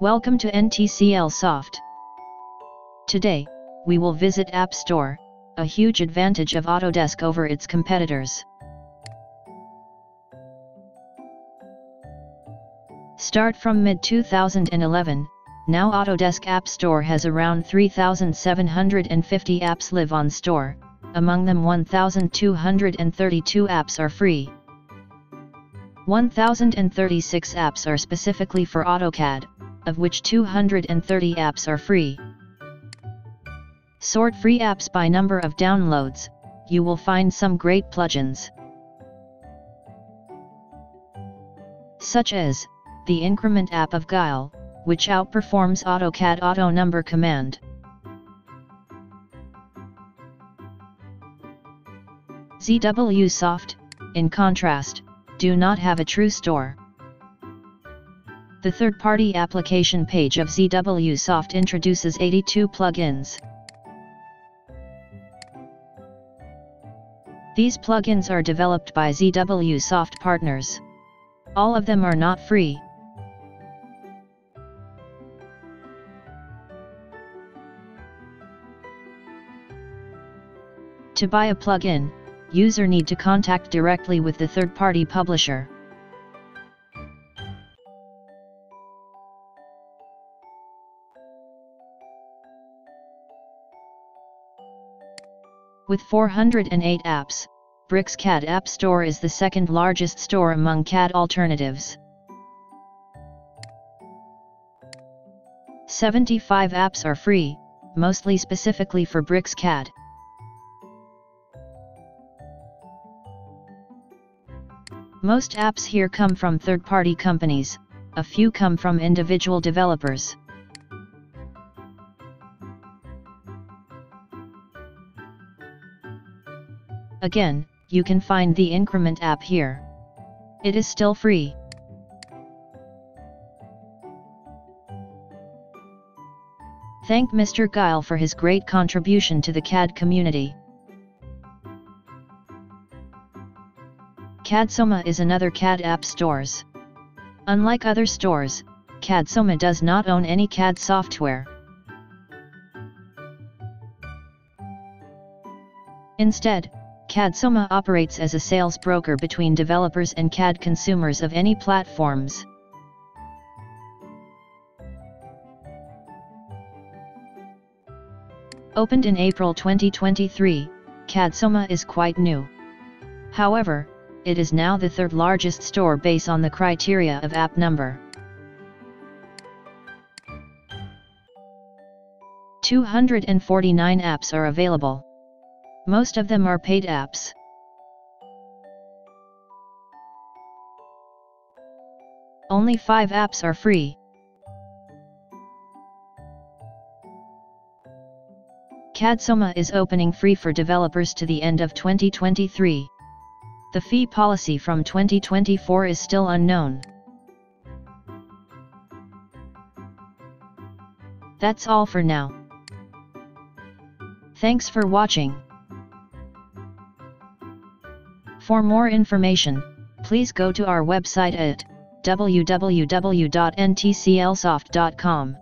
Welcome to NTCL Soft. Today, we will visit App Store, a huge advantage of Autodesk over its competitors. Start from mid-2011, now Autodesk App Store has around 3,750 apps live on store, among them 1,232 apps are free. 1,036 apps are specifically for AutoCAD, of which 230 apps are free. Sort free apps by number of downloads, you will find some great plugins. Such as, the Increment app of Guile, which outperforms AutoCAD Auto Number command. ZW Soft, in contrast, do not have a true store. The third-party application page of ZWSoft introduces 82 plugins. These plugins are developed by ZWSoft partners. All of them are not free. To buy a plugin, user need to contact directly with the third-party publisher. With 408 apps, BricsCAD App Store is the second largest store among CAD alternatives. 75 apps are free, mostly specifically for BricsCAD. Most apps here come from third-party companies, a few come from individual developers. Again, you can find the Increment app here. It is still free. Thank Mr. Guile for his great contribution to the CAD community. CADSOMA is another CAD app stores. Unlike other stores, CADSOMA does not own any CAD software. Instead, CADSOMA operates as a sales broker between developers and CAD consumers of any platforms. Opened in April 2023, CADSOMA is quite new. However, it is now the third largest store based on the criteria of app number. 249 apps are available. Most of them are paid apps. Only 5 apps are free. CADSOMA is opening free for developers to the end of 2023. The fee policy from 2024 is still unknown. That's all for now. Thanks for watching. For more information, please go to our website at www.ntclsoft.com.